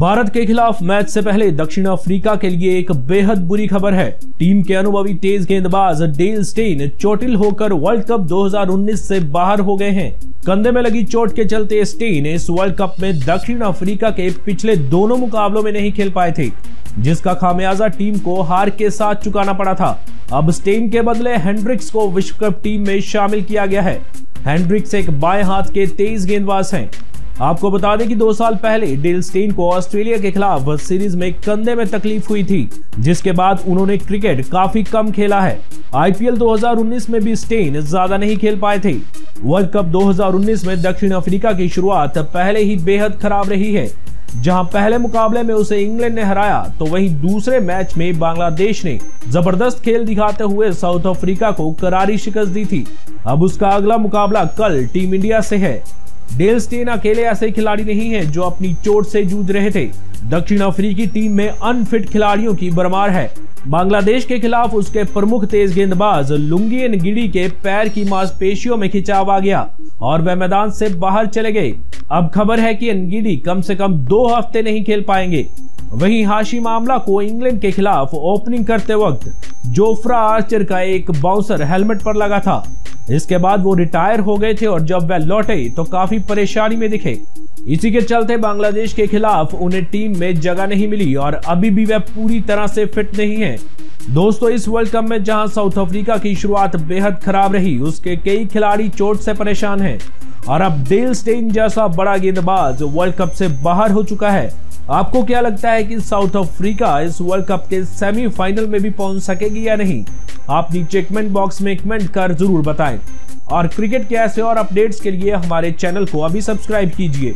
भारत के खिलाफ मैच से पहले दक्षिण अफ्रीका के लिए एक बेहद बुरी खबर है। टीम के अनुभवी तेज गेंदबाज डेल स्टेन चोटिल होकर वर्ल्ड कप 2019 से बाहर हो गए हैं। कंधे में लगी चोट के चलते स्टेन इस वर्ल्ड कप में दक्षिण अफ्रीका के पिछले दोनों मुकाबलों में नहीं खेल पाए थे, जिसका खामियाजा टीम को हार के साथ चुकाना पड़ा था। अब स्टेन के बदले हेंड्रिक्स को विश्व कप टीम में शामिल किया गया है। हेंड्रिक्स एक बाएँ हाथ के तेज गेंदबाज हैं। आपको बता दें कि दो साल पहले डेल स्टेन को ऑस्ट्रेलिया के खिलाफ सीरीज़ में कंधे में तकलीफ़ हुई थी, जिसके बाद उन्होंने क्रिकेट काफ़ी कम खेला है। आईपीएल 2019 में भी स्टेन ज़्यादा नहीं खेल पाए थे। वर्ल्ड कप 2019 में दक्षिण अफ्रीका की शुरुआत पहले ही बेहद खराब रही है। जहाँ पहले मुकाबले में उसे इंग्लैंड ने हराया तो वहीं दूसरे मैच में बांग्लादेश ने ज़बरदस्त खेल दिखाते हुए साउथ अफ्रीका को करारी शिकस्त दी थी। अब उसका अगला मुकाबला कल टीम इंडिया से है। डेल स्टेन अकेले ऐसे खिलाड़ी नहीं है जो अपनी चोट से जूझ रहे थे। दक्षिण अफ्रीकी टीम में अनफिट खिलाड़ियों की बरमार है। बांग्लादेश के खिलाफ उसके प्रमुख तेज गेंदबाज लुंगी गिडी के पैर की मांसपेशियों में खिंचाव आ गया और वह मैदान से बाहर चले गए। अब खबर है कि अनगिडी कम से कम दो हफ़्ते नहीं खेल पाएँगे। वहीं हाशी मामला को इंग्लैंड के खिलाफ ओपनिंग करते वक्त जोफ्रा आर्चर का एक बाउंसर हेलमेट पर लगा था। इसके बाद वो रिटायर हो गए थे और जब वह लौटे तो काफ़ी परेशानी में दिखे। इसी के चलते बांग्लादेश के खिलाफ उन्हें टीम में जगह नहीं मिली और अभी भी वह पूरी तरह से फिट नहीं है। दोस्तों, इस वर्ल्ड कप में जहाँ साउथ अफ्रीका की शुरुआत बेहद खराब रही, उसके कई खिलाड़ी चोट से परेशान हैं। और अब डेल स्टेन जैसा बड़ा गेंदबाज वर्ल्ड कप से बाहर हो चुका है। आपको क्या लगता है कि साउथ अफ्रीका इस वर्ल्ड कप के सेमीफाइनल में भी पहुँच सकेगी या नहीं? आप नीचे कमेंट बॉक्स में कमेंट कर ज़रूर बताएँ। और क्रिकेट के ऐसे और अपडेट्स के लिए हमारे चैनल को अभी सब्सक्राइब कीजिए।